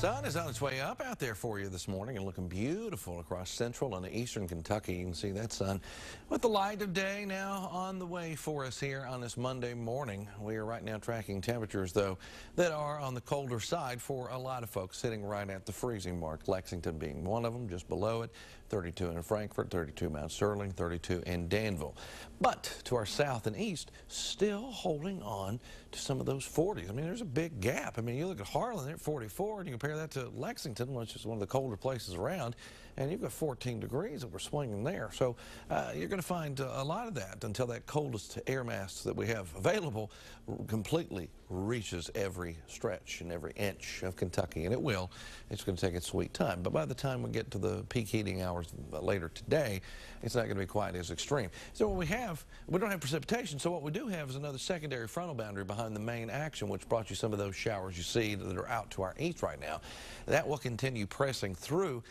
Sun is on its way up out there for you this morning and looking beautiful across central and eastern Kentucky. You can see that sun with the light of day now on the way for us here on this Monday morning. We are right now tracking temperatures, though, that are on the colder side for a lot of folks sitting right at the freezing mark. Lexington being one of them, just below it. 32 in Frankfort, 32 Mount Sterling, 32 in Danville. But to our south and east, still holding on to some of those 40s. I mean, there's a big gap. I mean, you look at Harlan, they're at 44, and you compare that to Lexington, which is one of the colder places around, and you've got 14 degrees that we're swinging there. So uh, you're going to find uh, a lot of that until that coldest air mass that we have available completely reaches every stretch and every inch of Kentucky, and it will. It's going to take its sweet time. But by the time we get to the peak heating hours later today, it's not going to be quite as extreme. So what we have, we don't have precipitation, so what we do have is another secondary frontal boundary behind the main action, which brought you some of those showers you see that are out to our east right now. That will continue pressing through,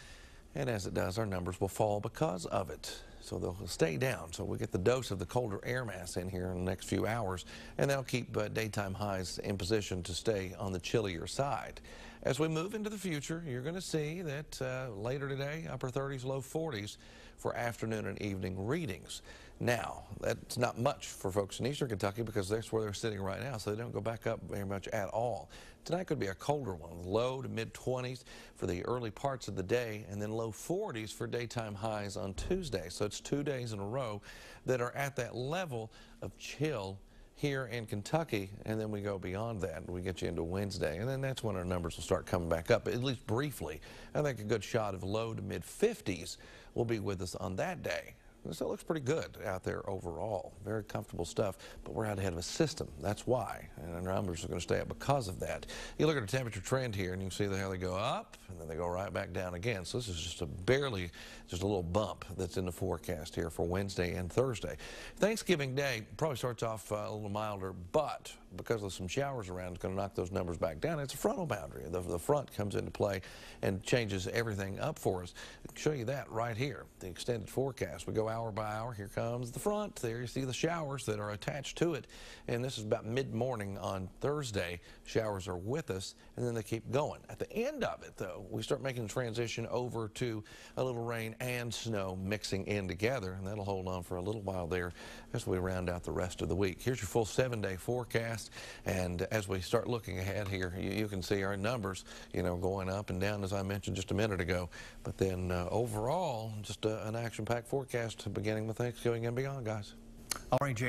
and as it does, our numbers will fall because of it. So they'll stay down. So we get the dose of the colder air mass in here in the next few hours, and they'll keep uh, daytime highs in position to stay on the chillier side. As we move into the future, you're going to see that uh, later today, upper 30s, low 40s for afternoon and evening readings. Now, that's not much for folks in eastern Kentucky because that's where they're sitting right now, so they don't go back up very much at all. Tonight could be a colder one, low to mid 20s for the early parts of the day, and then low 40s for daytime highs on Tuesday. So it's two days in a row that are at that level of chill here in Kentucky, and then we go beyond that. and We get you into Wednesday, and then that's when our numbers will start coming back up, at least briefly. I think a good shot of low to mid 50s will be with us on that day. So it looks pretty good out there overall. Very comfortable stuff, but we're out ahead of a system. That's why. And our numbers are going to stay up because of that. You look at the temperature trend here, and you can see how they go up, and then they go right back down again. So this is just a barely, just a little bump that's in the forecast here for Wednesday and Thursday. Thanksgiving Day probably starts off uh, a little milder, but because of some showers around, it's going to knock those numbers back down. It's a frontal boundary. The, the front comes into play and changes everything up for us. I'll show you that right here, the extended forecast. We go hour by hour. Here comes the front. There you see the showers that are attached to it. And this is about mid-morning on Thursday. Showers are with us, and then they keep going. At the end of it, though, we start making the transition over to a little rain and snow mixing in together, and that'll hold on for a little while there as we round out the rest of the week. Here's your full seven-day forecast, and as we start looking ahead here, you, you, can see our numbers, you know, going up and down, as I mentioned just a minute ago. But then uh, overall, just uh, an action-packed forecast beginning with Thanksgiving and beyond, guys. All right, Jay.